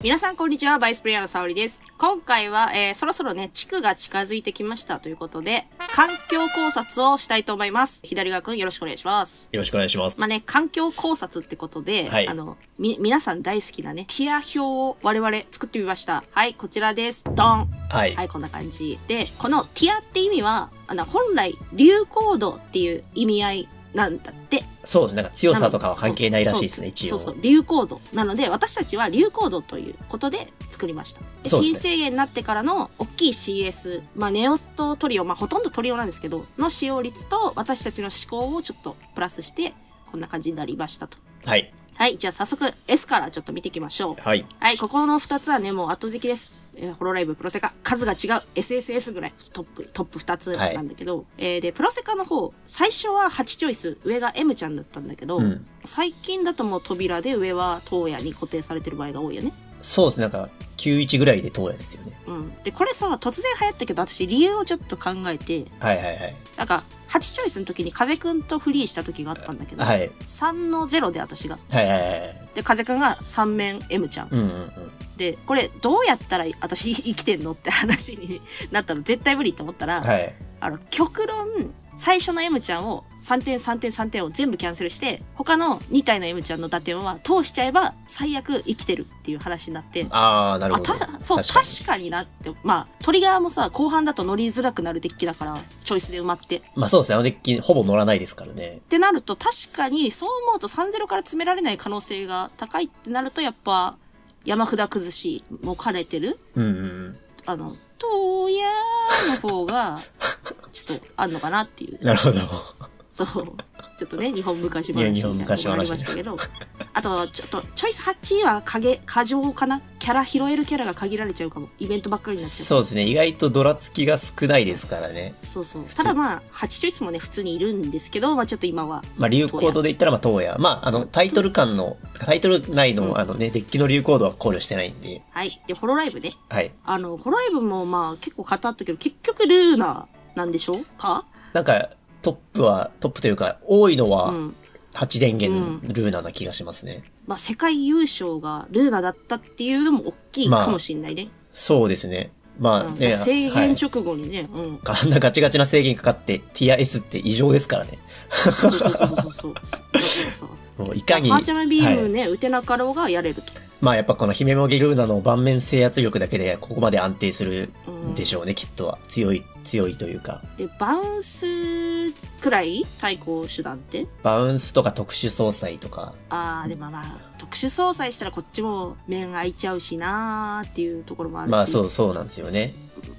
皆さんこんにちは、バイスプレイヤーの沙織です。今回は、えー、そろそろね、地区が近づいてきましたということで、環境考察をしたいと思います。左側くんよろしくお願いします。よろしくお願いします。まあね、環境考察ってことで、はいあの、み、皆さん大好きなね、ティア表を我々作ってみました。はい、こちらです。ドンはい。はい、こんな感じ。で、このティアって意味は、あの、本来、流行度っていう意味合いなんだって。そうですね。なんか強さとかは関係ないらしいですね、一応。そうそう流行度。なので、私たちは流行度ということで作りました。ね新制限になってからの大きい CS、まあ、ネオスとトリオ、まあ、ほとんどトリオなんですけど、の使用率と私たちの思考をちょっとプラスして、こんな感じになりましたと。はい。はい、じゃあ早速 S からちょっと見ていきましょう。はい。はい、ここの2つはね、もう圧倒的です。えーホロライブ、プロセカ、数が違う、SSS ぐらい、トップ、トップ2つなんだけど、えーで、プロセカの方、最初は8チョイス、上が M ちゃんだったんだけど、うん。最近だともう扉で上は東野に固定されてる場合が多いよね。そうですね。なんか、91ぐらいで東野ですよね。うん。で、これさ、突然流行ったけど、私理由をちょっと考えて、はいはいはい。なんか、8チョイスの時に風くんとフリーした時があったんだけど、はい。3の0で私が。はいはいはい。で、風くんが3面 M ちゃん。うんうんうん。で、これどうやったら私生きてんのって話になったの絶対無理と思ったら、はい。あの、極論、最初の M ちゃんを3点3点3点を全部キャンセルして、他の2体の M ちゃんの打点は通しちゃえば最悪生きてるっていう話になって、あー、なるあ、ほど。た、そう、確かになって、まあ、トリガーもさ、後半だと乗りづらくなるデッキだから、チョイスで埋まって。っまあそうですね。あのデッキ、ほぼ乗らないですからね。てなると、確かに、そう思うと3-0から詰められない可能性が高いってなると、やっぱ、山札崩しも兼ねてるうんうんうん。あの、とやーの方が、ちょっとあんのかなっていう。なるほど。そう。ちょっとね、日本昔話みたいな本昔話ところありましたけど。あと、ちょっと、チョイス8は影、過剰かなキャラ、拾えるキャラが限られちゃうかも。イベントばっかりになっちゃう。そうですね。意外とドラつきが少ないですからね。そうそう。ただまあ、8チョイスもね、普通にいるんですけど、まあちょっと今は。まあ、流行度で言ったら、まあ、東野。まあ、あの、タイトル間の、タイトル内の、あのね、デッキの流行度は考慮してないんで、はい。で、ホロライブね。はい。あの、ホロライブもまあ結構語ったけど、結局ルーナなんでしょう？か？なんか、トップは、トップというか、多いのはうん、8電源ルーナな気がしますね。まあ世界優勝がルーナだったっていうのも大きいかもしんないね。そうですね。まうんあね、制はい限直後にね、うん。あんなガチガチな制限かかって、ティア S って異常ですからね。そうそうそうそうそうそう。だからさ、もういかに。ハーチャムビームはいね、打てなかろうがやれると。まあやっぱこの姫もぎルーナの盤面制圧力だけで、ここまで安定するんでしょうね、きっとは。強い、強いというか。で、バウンスくらい対抗手段って？バウンスとか特殊総裁とか。あー、でもまあ、特殊操作したらこっちも面開いちゃうしなーっていうところもあるし。まあそう、そうなんですよね。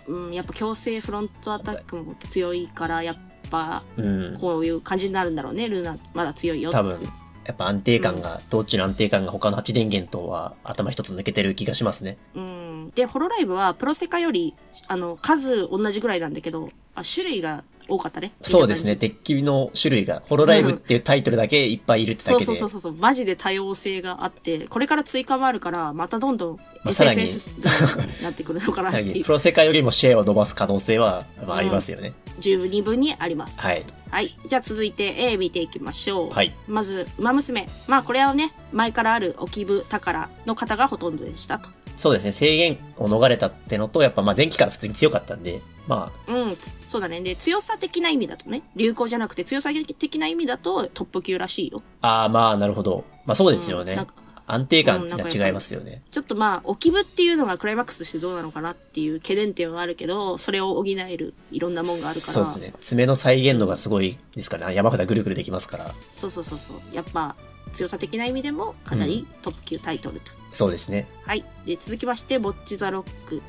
うん、やっぱ強制フロントアタックも強いから、やっぱ、うん。こういう感じになるんだろうね、ルーナ、まだ強いよって。多分、やっぱ安定感が、どっちの安定感が他の8電源とは頭一つ抜けてる気がしますね。うん。で、ホロライブはプロセカより、あの、数同じぐらいなんだけど、あ種類が多かったね。そうですね。デッキの種類が、ホロライブっていうタイトルだけいっぱいいるってだけで。そうそうそうそう。マジで多様性があって、これから追加もあるから、またどんどん SSS になってくるのかなっていうプ。ロセカよりもシェアを伸ばす可能性は、まあ、ありますよね。十二分にあります。はい。はい。じゃあ続いて A 見ていきましょう。はい。まず、馬娘。まあこれはね、前からある置き部宝の方がほとんどでしたと。そうですね。制限を逃れたってのと、やっぱまあ前期から普通に強かったんで、まうん、つそうだね。で、強さ的な意味だとね、流行じゃなくて強さ的な意味だとトップ級らしいよ。あ、ああ、まあなるほど。まあそうですよね。うん安定感が違いますよね。ちょっとまあ、置き部っていうのがクライマックスとしてどうなのかなっていう懸念点はあるけど、それを補えるいろんなもんがあるから。そうですね。爪の再現度がすごいですから、ね、山札ぐるぐるできますから。そうそうそうそう。やっぱ、強さ的な意味でもかなりトップ級タイトルと。そうですね。はい。で、続きまして、ボッチザロック。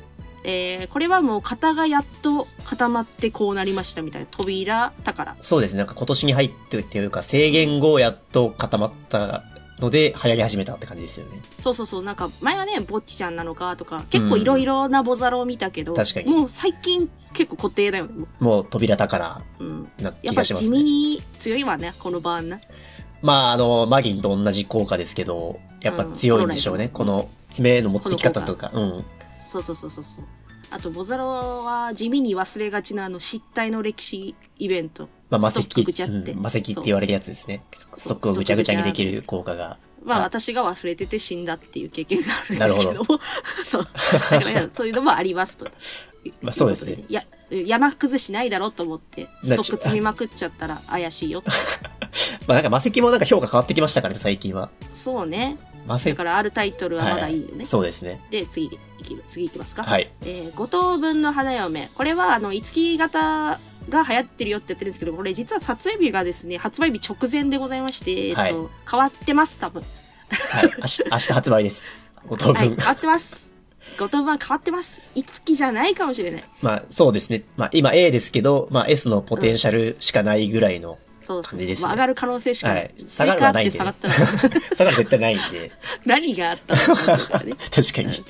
えー、これはもう型がやっと固まってこうなりましたみたいな。扉、宝。そうですね。なんか今年に入ってっていうか、制限後やっと固まったので、流行り始めたって感じですよね。そうそうそう。なんか、前はね、ぼっちちゃんなのかとか、結構いろいろなボザロを見たけど、確かにもう最近結構固定だよね。ももう扉宝ううん。なやっぱ気がします、ね。地味に強いわね、このバーンな。まあ、あの、マギンと同じ効果ですけど、やっぱ強いんでしょうね。うんこの爪の持ってき方とか。うん。そうそうそうそうそう。あと、ボザロは地味に忘れがちなあの失態の歴史イベント。まあ、魔石、ぐちゃって。うん魔石って言われるやつですね。ストックをぐちゃぐちゃにできる効果がまああ私が忘れてて死んだっていう経験があるんですけども、そう。だからそういうのもありますと。まあそうですね。いや、山崩しないだろうと思って、ストック積みまくっちゃったら怪しいよ。まあなんか魔石もなんか評価変わってきましたからね、最近は。そうね。魔石だからあるタイトルはまだいいよね。そうですね。で、次、いき、次いきますか。はい。えー、五等分の花嫁。これは、あの、五木型が流行ってるよってやってるんですけど、これ実は撮影日がですね、発売日直前でございまして、えっと、はい変わってます、多分。はい。明日、発売です。ご当はい、分。変わってます。五等分は変わってます。五木じゃないかもしれない。まあそうですね。まあ今 A ですけど、まあ S のポテンシャルしかないぐらいの。そうそうそう。感じですねまあ、上がる可能性しかな。はいい。追加あって下がったら、下がる絶対ないんで。何があったのからね。確かに。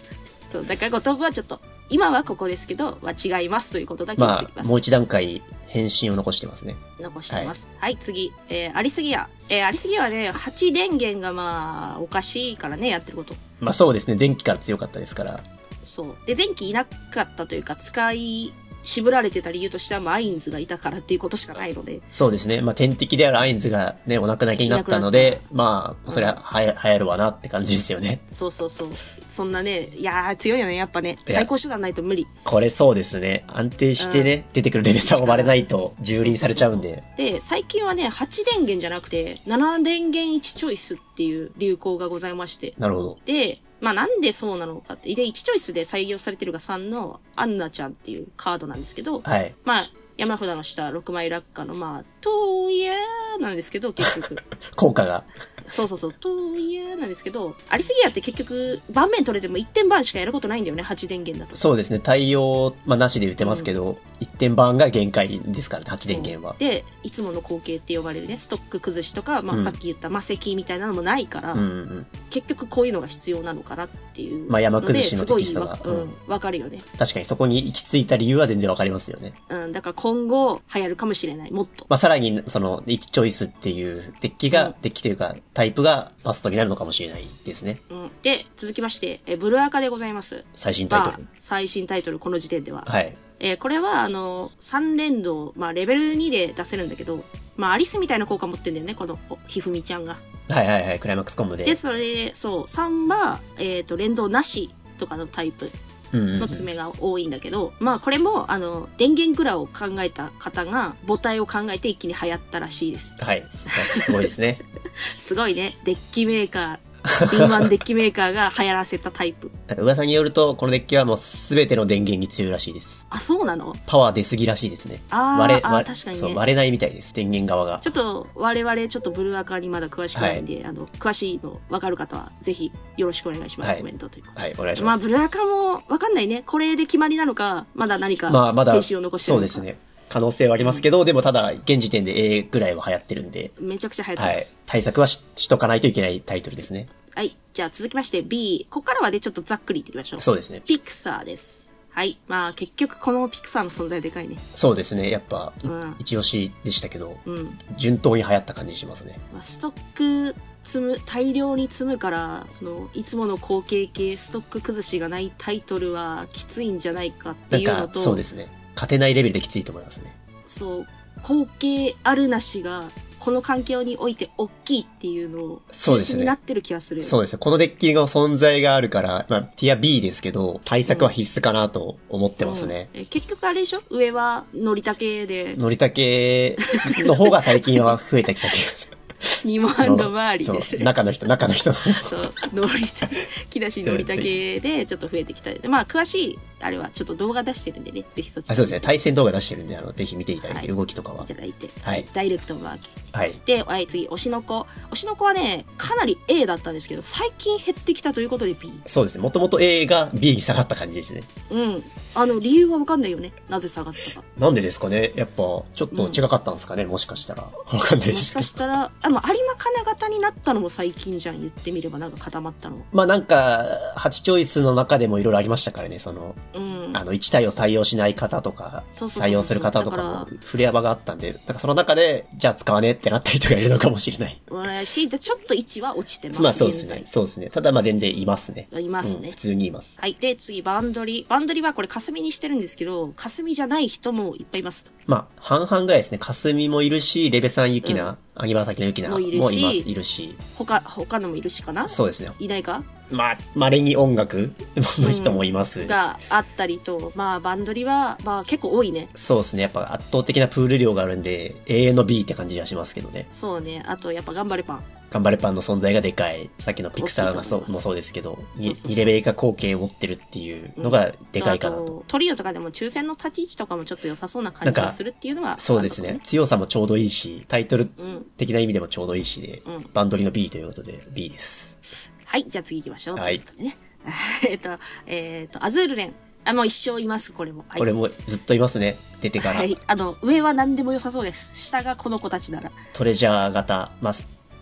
そう、だから五等分はちょっと、今はここですけど、は違いますということだけ言ってきます。もう一段階、返信を残してますね。残してます。はい、次。えー、ありすぎや。えー、ありすぎやはね、8電源がまあ、おかしいからね、やってること。まあそうですね。電気から強かったですから。そう。で、電気いなかったというか、使い絞られてた理由としては、まあ、アインズがいたからっていうことしかないので、そうですね。まあ天敵であるアインズがね、お亡くなりになったのいで、まあ、それははや流行るわなって感じですよね。そうそうそう。そんなね、いやー、強いよね、やっぱね。対抗手段ないと無理。これそうですね。安定してね、出てくるレベル差を割れないと蹂躙されちゃうんで。で、最近はね、8電源じゃなくて、7電源1チョイスっていう流行がございまして。なるほど。で、まあなんでそうなのかって。で、1チョイスで採用されてるが3のアンナちゃんっていうカードなんですけど、はい。まあ、山札の下6枚落下の、まあ、トーヤーなんですけど、結局。効果が。そうそうそう、トーヤーなんですけど、ありすぎやって結局、盤面取れても1点番しかやることないんだよね、8電源だと。そうですね。対応、まあなしで打てますけど、一点番が限界ですからね、発電源は。で、いつもの光景って呼ばれるね、ストック崩しとか、まあうんさっき言った魔石みたいなのもないから、うんうん。結局こういうのが必要なのかなっていうので。まあ山崩しのすごいテキストがわうん、わかるよね。確かにそこに行き着いた理由は全然わかりますよね。うん、だから今後流行るかもしれない、もっと。まあさらに、その、1チョイスっていうデッキが、うんデッキというか、タイプがバストになるのかもしれないですね。うん、で、続きまして、えブルアカでございます。最新タイまあトル。、最新タイトル、この時点では。はい。えーこれは、あの、3連動、まあ、レベル2で出せるんだけど、まあ、アリスみたいな効果持ってんだよね、この子、ひふみちゃんが。はいはいはい、クライマックスコムで。で、それで、そう、3は、えっ、と、連動なしとかのタイプの爪が多いんだけど、まあ、これも、あの、電源グラを考えた方が、母体を考えて一気に流行ったらしいです。はい。すごいですね。すごいね、デッキメーカー、敏腕デッキメーカーが流行らせたタイプ。なんか噂によると、このデッキはもうすべての電源に強いらしいです。あ、そうなの？パワー出すぎらしいですね。あー割れ、あ確かにね割れないみたいです。電源側が。ちょっと我々ちょっとブルーアカにまだ詳しくないんで、あの詳しいの分かる方はぜひよろしくお願いします、はいコメントということで。はい、お願いしまあます。ブルーアカも分かんないねこれで決まりなのかまだ何かまあ、まだ、編集を残してるのか、そうですね。可能性はありますけど、でもただ、現時点で A ぐらいは流行ってるんで、めちゃくちゃ流行ってはいます。。対策はししとかないといけないタイトルですね。はい、じゃあ続きまして B ここからはでちょっとざっくりいってみましょうそうですね。ピクサーですはいまあ結局このピクサーの存在でかいねそうですね。やっぱ、いうん一押しでしたけど、うん、順当に流行った感じしますね。まあ、ストック積む大量に積むからそのいつもの後継系ストック崩しがないタイトルはきついんじゃないかってなんか、いうのとそうですね。勝てないレベルできついと思いますね。そう後継あるなしがこの環境において大きいっていうのを中心になってる気がするそうですね。このデッキの存在があるから、まあ、ティア B ですけど、対策は必須かなと思ってますね。うんえ結局あれでしょ？上はのりたけでのりたけの方が最近は増えてきたけ2万 ど。の周りです中の人、中の人。そうのりたけ木梨のりたけでちょっと増えてきたでまあ詳しいあれはちょっと動画出してるんでねぜひそっちあそうですね。対戦動画出してるんで、あの、ぜひ見ていただいて、はい動きとかは。いただいて、はいダイレクトマーケはい。で、はい、次、推しの子。推しの子はね、かなり A だったんですけど、最近減ってきたということで B。そうですね。もともと A が B に下がった感じですね。うん。あの、理由はわかんないよね。なぜ下がったか。なんでですかねやっぱ、ちょっと違かったんですかね、もしかしたら。わかんないですもしかしたら、あ、まあ、有馬金型になったのも最近じゃん。言ってみれば、なんか固まったのも。まあなんか、8チョイスの中でもいろいろありましたからね、その、うん。あの、1体を採用しない方とか、採用する方とかだもか、振れ幅があったんで、だからその中で、じゃあ使わねえってなった人がいるのかもしれない。うんし、でちょっと位置は落ちてます、まあそうですね。。そうですね。ただまあ全然いますね。いますねうん普通にいます。はい。で、次、バンドリ。バンドリはこれ、霞にしてるんですけど、霞じゃない人もいっぱいいますと。まあ、半々ぐらいですね。霞もいるし、レベさん、ユキナ、秋葉崎のゆきなもいるしもいるし。他、他のもいるしかな？そうですね。いないか？まあ、稀に音楽 の人もいます。があったりと、まあ、バンドリは、まあ、結構多いね。そうですね。やっぱ圧倒的なプール量があるんで、永遠の B って感じがしますけどね。そうね。あと、やっぱ、頑張れパン。頑張れパンの存在がでかい。さっきのピクサーがそうもそうですけど、そうそうそう2レベル化後継を持ってるっていうのがでかいかなと。あと、トリオとかでも抽選の立ち位置とかもちょっと良さそうな感じがするっていうのは、そうですね。強さもちょうどいいし、タイトルうん。的な意味でもちょうどいいしで、うんバンドリの B ということで B です。はい、じゃあ次行きましょう。はいね。えっと、えっと、アズールレン。あ、もう一生います、これも。はいこれもずっといますね。出てから。はい。あの、上は何でも良さそうです。下がこの子たちなら。トレジャー型、まあ、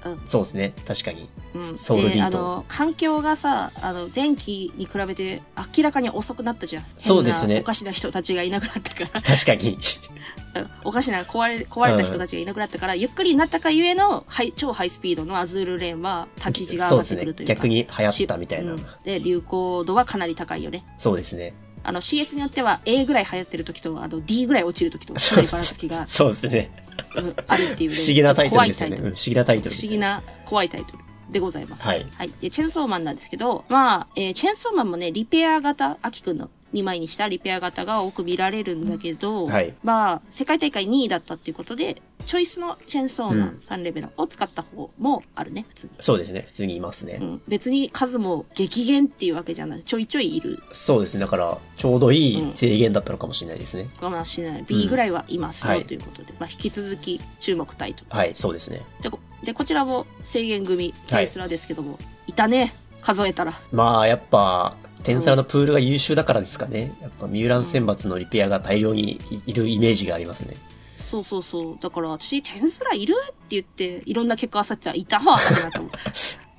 うん。そうですね。確かに。うん、ソウルビートであの環境がさあの前期に比べて明らかに遅くなったじゃんそうですね変なおかしな人たちがいなくなったから確かに。うんおかしな壊れ壊れた人たちがいなくなったから、ゆっくりになったかゆえのハイ超ハイスピードのアズールレーンは立ち位置が上がってくるというかね逆に流行ったみたいなしうんで流行度はかなり高いよねそうですね。あの CS によっては A ぐらい流行ってる時とあの D ぐらい落ちる時とかなりばらつきが、そうですね。うんあるっていうね不思議なタイトルですよね。不思議なタイトル不思議な怖いタイトルでございます。はいで、チェンソーマンなんですけど、まあ、えーチェンソーマンもね、リペア型、アキくんの2枚にしたリペア型が多く見られるんだけど、はいまあ、世界大会2位だったっていうことで、チョイスのチェンソーマンうん3レベルを使った方もあるね、普通に。そうですね。普通にいますね。うん、別に数も激減っていうわけじゃない。ちょいちょいいるそうですね。だから、ちょうどいい制限だったのかもしれないですね。かもしれない。B ぐらいはいますよ、はいということで、まあ、引き続き注目タイトル。はい、そうですね。で、こでこちらも制限組、テイスラですけども、い、たね、数えたら。まあ、やっぱ、テンサラのプールが優秀だからですかね。やっぱ、ミューラン選抜のリペアが大量にいるイメージがありますね。そうそうそう。だから私、テンスラいるって言って、いろんな結果あさっちゃいたわってなったもん。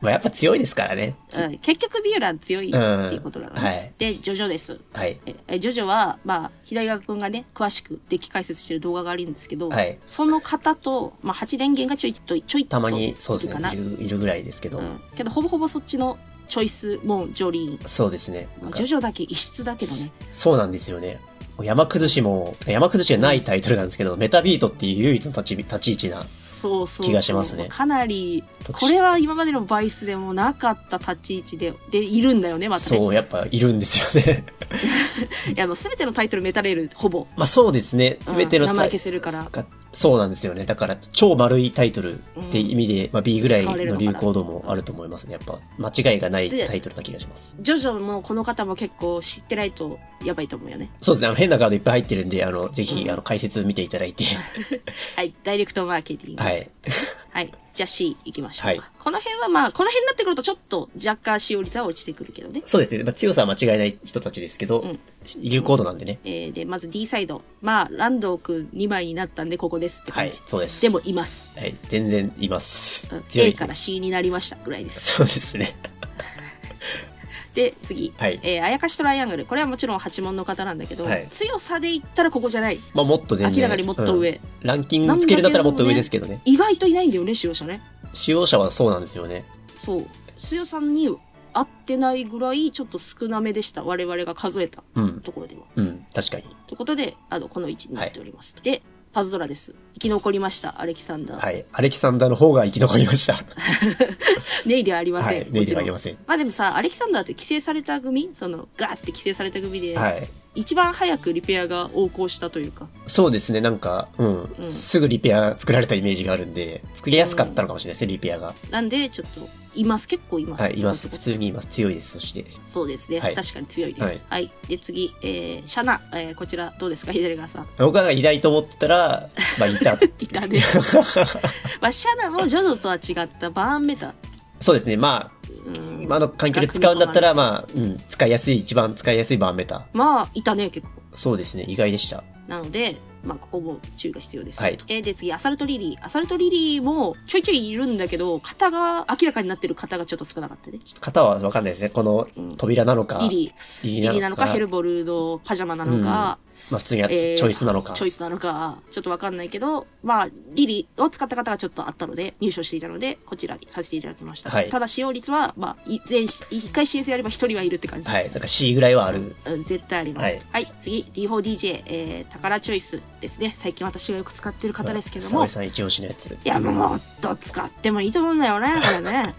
まあ、やっぱ強いですからね。うん、結局ビューラン強いっていうことだからね。うんはいで、ジョジョです。はい。ええジョジョは、まあ、左川くんがね、詳しくデッキ解説してる動画があるんですけど、はいその方と、まあ、8電源がちょいっと、ちょいっとたまに、そう。ですね。いるいるぐらいですけど。うん。けど、ほぼほぼそっちのチョイス、モン、ジョリーン。そうですね。まあ、ジョジョだけ異質だけどね。そうなんですよね。山崩しも、山崩しがないタイトルなんですけど、メタビートっていう唯一の立ち立ち位置な。そうそうそう気がしますねかなり、これは今までのバイスでもなかった立ち位置で、で、いるんだよね、またね。そう、やっぱいるんですよね。いや、もうすべてのタイトルメタレール、ほぼ。まあそうですね。すべてのタイうん名前消せるから。がそうなんですよね。だから、超丸いタイトルって意味で、まあ B ぐらいの流行度もあると思いますね。やっぱ、間違いがないタイトルな気がします。ジョジョもこの方も結構知ってないとやばいと思うよね。そうですね。あの変なカードいっぱい入ってるんで、あの、ぜひ、あの、解説見ていただいて。はい、ダイレクトマーケティング。はい。はい。じゃあ C 行きましょうか。はいこの辺はまあ、この辺になってくるとちょっと若干使用率は落ちてくるけどね。そうですね。まあ、強さは間違いない人たちですけど、ん流行度なんでね。えー、で、まず D サイド。まあ、ランドーくん2枚になったんでここですってはい感じ。。そうです。でもいます。はい。全然いますうん。強い A から C になりましたぐらいです。そうですね。で、次。はいえー、あやかしトライアングル。これはもちろん八問の方なんだけど、はい強さで言ったらここじゃない。まあ、もっと全然。明らかにもっと上うんランキングつけるんだったらもっと上ですけどね。意外といないんだよね、使用者ね。使用者はそうなんですよね。そう。強さに合ってないぐらいちょっと少なめでした。我々が数えたうん。ところでは。うん。確かに。ということで、あの、この位置になっております。で、パズドラです。生き残りました、アレキサンダー。はい。アレキサンダーの方が生き残りました。ネイではありません。はいネイではありませんまあでもさ、アレキサンダーって規制された組？その、ガーって規制された組で、はい。一番早くリペアが横行したというか、そうですね。なんか、うん。うんすぐリペア作られたイメージがあるんで、作りやすかったのかもしれないですね、リペアが。なんで、ちょっと、います。結構います。はい。います。普通にいます。強いです。そして。そうですね、はい確かに強いです。はい。で、次、えー、シャナ、えー、こちらどうですか？左側さん。僕がいないと思ったら、まあ、いた。いたね。まあ、シャナもジョジョとは違ったバーンメタ。そうですね。まあ、うん。今の環境で使うんだったら、まあ、うん、使いやすい、一番使いやすいバーンメタ。まあ、いたね、結構。そうですね。意外でした。なので、まあ、ここも注意が必要です。はいえーで、次、アサルトリリー。アサルトリリーもちょいちょいいるんだけど、型が、明らかになってる型がちょっと少なかったね。型はわかんないですね。この扉なのか、リリー。リリリーなのか、ヘルボルのパジャマなのか、まあ、普通にチえーョイスなのか。チョイスなのか、ちょっとわかんないけど、まあ、リリーを使った方がちょっとあったので、入手していたので、こちらにさせていただきました。はいただ、使用率は、まあ、い全、一回 CS やれば一人はいるって感じ。はい。なんか C ぐらいはある。うん、絶対あります。ははいい、次、D4DJ、えー、宝チョイス。ですね。最近私がよく使ってる方ですけども。沙織さん一押しのやつ。いや、もっと使ってもいいと思うんだよね、これね。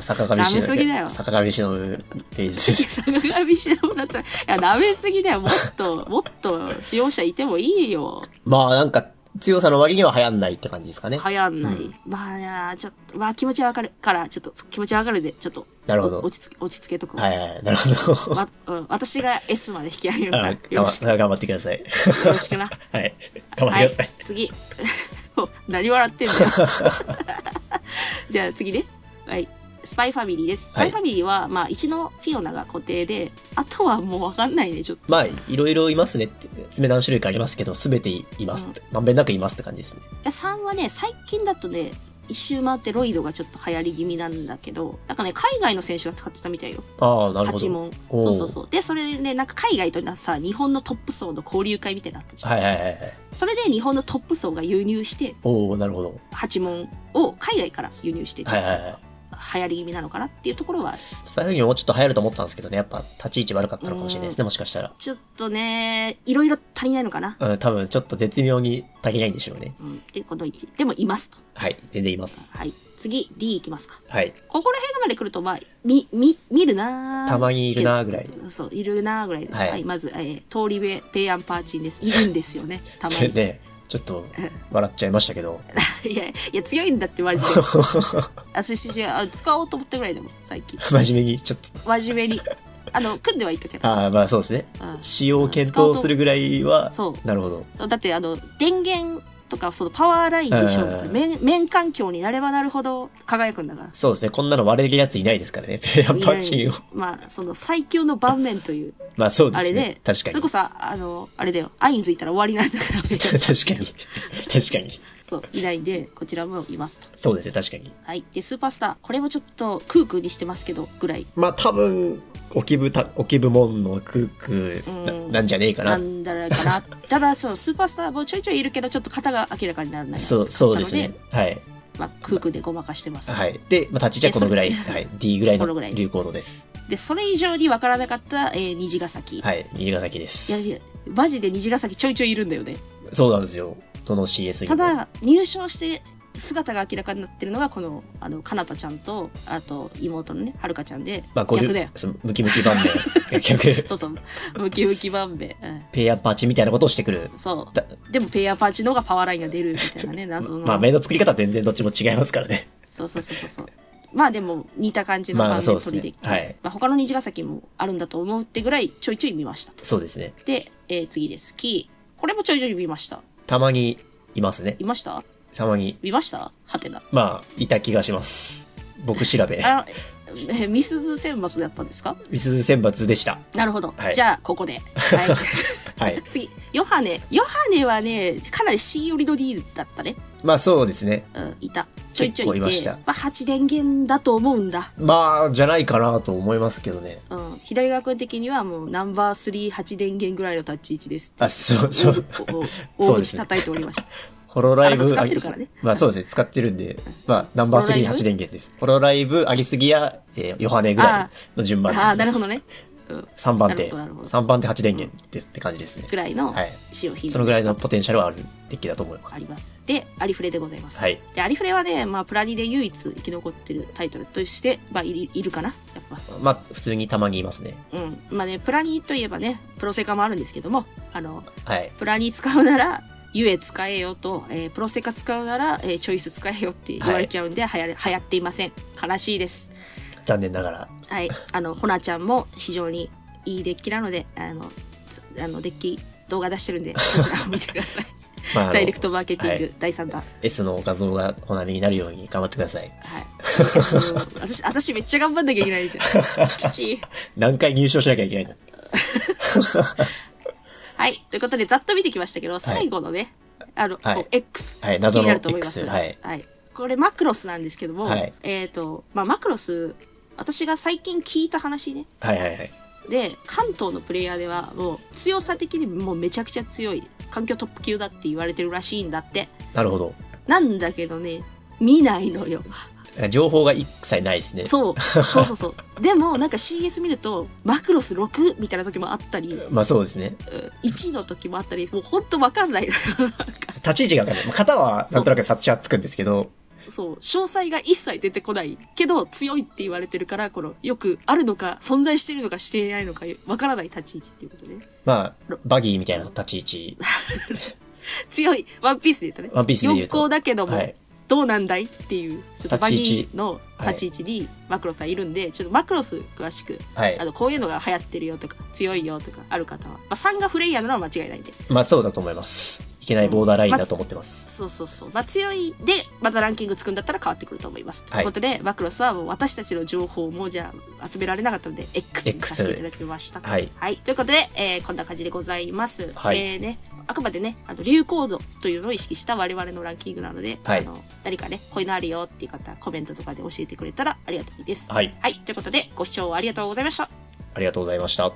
坂上舐めすぎだよ坂上忍ページ。坂上忍だったら、いや、舐めすぎだよ。もっと、もっと使用者いてもいいよ。まあなんか、強さの割には流行んないって感じですかね。流行んない。まあね、ちょっと、まあ気持ちはわかるから、ちょっと気持ちはわかるで、ちょっと、なるほどお落ち着け、落ち着けとくわ。はいはい、なるほど。わうん、私が S まで引き上げるから、あよろしく、よ頑張ってください。ろしくな。はい。頑張はいってください。、次。何笑ってんだよ。じゃあ次ね。はい。スパイファミリーです。スパイファミリーは、まあ、1のフィオナが固定で、あとはもうわかんないね、ちょっと。まあ、いろいろいますねって、爪何種類かありますけど、すべていますって。まんべんなくいますって感じですね。いや3はね、最近だとね、一周回ってロイドがちょっと流行り気味なんだけど、なんかね、海外の選手が使ってたみたいよ。ああ、なるほど。8問。そうそうそう。で、それでね、なんか海外とさ、日本のトップ層の交流会みたいなのあったじゃん。はいはいはいはい。それで日本のトップ層が輸入して、おおなるほど。8問を海外から輸入して、ちょっとはいはいはい。流行り気味なのかなっていうところはある。スタイルにももうちょっと流行ると思ったんですけどね、やっぱ立ち位置悪かったのかもしれないですね、もしかしたら。ちょっとね、いろいろ足りないのかな？うん、多分ちょっと絶妙に足りないんでしょうね。うん。で、この1。でも、いますと。はい、全然います。はい。次、D いきますか。はい。ここら辺まで来ると、まあ、み、み、見るなーたまにいるなーぐらい。そう、いるなーぐらいで。はいはい。まず、えー、通り部、ペイアンパーチンです。いるんですよね。たまに。で、ちょっと笑っちゃいましたけど。いや、いや、強いんだって、マジで。私、あ使おうと思ったぐらいでも、最近。真面目に、ちょっと。真面目に。あの、組んではいたけどさ。ああ、まあそうですねうん。使用を検討するぐらいは、そうなるほど。そうだってあの電源とかそのパワーラインで勝負するうん面面環境になればなるほど輝くんだからそうですね。こんなの割れるやついないですからね。ペアパッチンを。まあその最強の盤面という まあそうですね。あれで、確かにそれこ。そあのあれだよアインズいたら終わりなんだから 確かに。確かに。そういないんでこちらもいますとそうですね、確かに。はいでスーパースターこれもちょっとクークーにしてますけどぐらいまあ多分、オキブタ、オキブモンのクックなうんなんじゃねえかな。なんだろうかな ただそうスーパースターもちょいちょいいるけどちょっと型が明らかにならないそう、そうですね。はい。まあ、クークーでごまかしてますとはい。で、まあ、立ち位置はこのぐらい、はい。D ぐらいこのぐらいの流行度です。でそれ以上にわからなかった、えー虹ヶ崎、はい。新潟崎でいやす。いや、マジで虹ヶ崎ちょいちょいいるんだよね。そうなんですよ。どの CS た、だ、入賞して姿が明らかになってるのが、この、あの、かなたちゃんと、あと、妹のね、はるかちゃんで、まあ、50逆だよ。ムキムキ盤面。逆、そうそう、ムキムキ盤面。うんペアパッチみたいなことをしてくる。そだう。でも、ペアパーチの方がパワーラインが出るみたいなね、謎の。まあ、面の作り方は全然どっちも違いますからね。そうそうそうそうそう。まあでも、似た感じの盤まあそうですね面取りで、はいまあ、他の虹ヶ崎もあるんだと思うってぐらい、ちょいちょい見ましたと。そうですね。で、えー次です。キー。これもちょいちょい見ました。たまにいますね。いました？たまに、見ました？はてな。まあ、いた気がします。僕調べ。あ、えミスズ選抜だったんですか？ミス選抜でした。なるほど。はいじゃあ、ここで。はい。はい。次、ヨハネ。ヨハネはね、かなり C 寄りの D だったね。まあそうですね。うん、いた。ちょいちょいいて、結構いましたまあ、8電源だと思うんだ。まあ、じゃないかなと思いますけどね。うん。左側君的にはもうナンバー3、8電源ぐらいの立ち位置です。あ、そう、そう。大 うですね口叩いておりました。ホロライブ、あなた使ってるからねまあそうですね、使ってるんで、まあ、ナンバー3、ホロライブ8電源です。ホロライブ、ありすぎや、えーヨハネぐらいの順番ああ、なるほどね。うん。3番手。なるほどなるほど3番手8電源ですって感じですね。ぐらいのはい使用頻そのぐらいのポテンシャルはあるデッキだと思います。あります。で、アリフレでございます。はい。で、アリフレはね、まあ、プラディで唯一生き残ってるタイトルとして、まあ、いるいるかな、やっぱ。まあ、普通にたまにいますね。うん。まあね、プラニといえばね、プロセカもあるんですけども、あの、はい。プラニ使うなら、ゆえ使えよと、えープロセカ使うなら、えーチョイス使えよって言われちゃうんで、流行り流行っていません。悲しいです。残念ながら。はい。あの、ほなちゃんも非常にいいデッキなので、あの、つあのデッキ動画出してるんで、そちらを見てください。まあダイレクトマーケティング、はい第3弾。S の画像がお波になるように頑張ってください。はい。私、私めっちゃ頑張んなきゃいけないじゃん。きち何回入賞しなきゃいけないんだ。はい。ということで、ざっと見てきましたけど、最後のね、あの、はいこう X、はい気になると思います。X はいこれマクロスなんですけども、はいえっ、と、まあ、マクロス、私が最近聞いた話ね。はいはいはい。で、関東のプレイヤーでは、もう強さ的にもうめちゃくちゃ強い、環境トップ級だって言われてるらしいんだって。なるほど。なんだけどね、見ないのよ。情報が一切ないですね。そう。そうそうそう。でも、なんか CS 見ると、マクロス6みたいな時もあったり、まあそうですね。うん1の時もあったり、もうほんとわかんない。立ち位置がわかんない。まあ型はなんとなく察しはつくんですけど、そう。詳細が一切出てこない。けど、強いって言われてるから、この、よくあるのか、存在してるのかしていないのか、わからない立ち位置っていうことね。まあ、バギーみたいな立ち位置。強い。ワンピースで言うとね。ワンピースで言うとだけども、はいどうなんだいっていう、ちょっとバギーの立ち位置にマクロスさんいるんで、ちょっとマクロス詳しく、はいあの、こういうのが流行ってるよとか、強いよとか、ある方は、まあ、3がフレイヤーなのは間違いないんで。まあそうだと思います。いけないボーダーラインだと思ってます。そうそうそう。まあ、強いで、またランキングつくんだったら変わってくると思います。とはいいうことで、マクロスはもう私たちの情報もじゃあ集められなかったので、X にさせていただきましたと。はいということで、えーこんな感じでございます。はいえーね、あくまでね、あの、流行度というのを意識した我々のランキングなので、はいあの、何かね、こういうのあるよっていう方、コメントとかで教えてくれたらありがたいです。はいはい。ということで、ご視聴ありがとうございました。ありがとうございました。